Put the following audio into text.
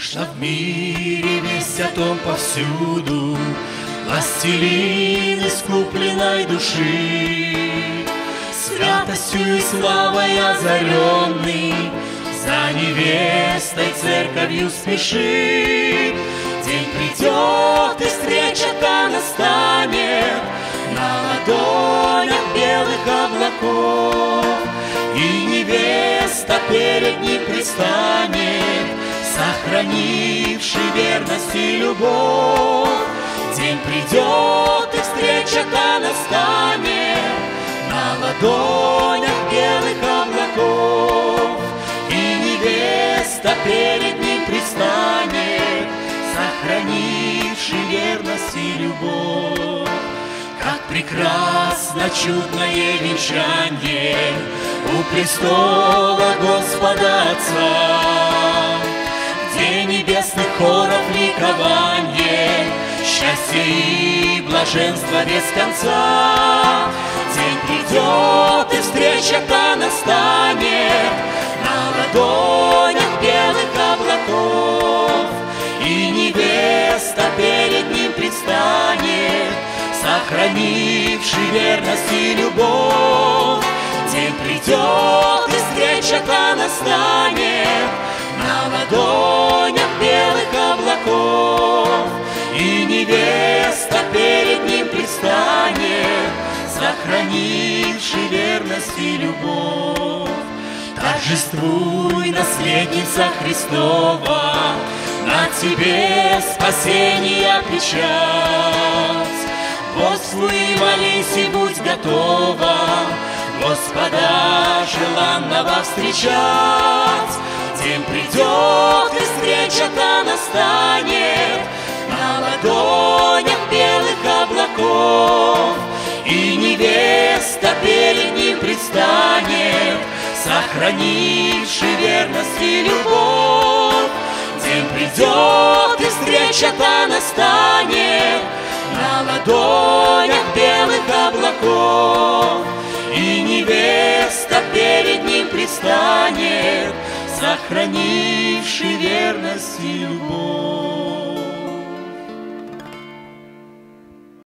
Слышно в мире весь о том повсюду, Властелин искупленной души. Святостью и славой озаренный, За невестой церковью спешит. День придет, и встреча-то настанет На ладонях белых облаков, И невеста перед ним пристанет, Сохранивший верность и любовь. День придет, и встреча-то настанет На ладонях белых облаков, И невеста перед ним пристанет, Сохранивший верность и любовь. Как прекрасно чудное венчание У престола Господа Отца, небесных хоров ликование, Счастье и блаженство без конца. День придет, и встреча-то настанет На ладонях белых облаков, И невеста перед ним предстанет, Сохранивший верность и любовь. День придет, и встреча-то настанет Сохранивший верность и любовь. Торжествуй, наследница Христова, На тебе спасения печать. Господи, молись и будь готова, Господа желанного встречать. День придет, и встреча-то настанет На ладонях белых облаков, Сохранивший верность и любовь. День придет, и встреча-то настанет На ладонях белых облаков, И невеста перед ним предстанет, Сохранивший верность и любовь.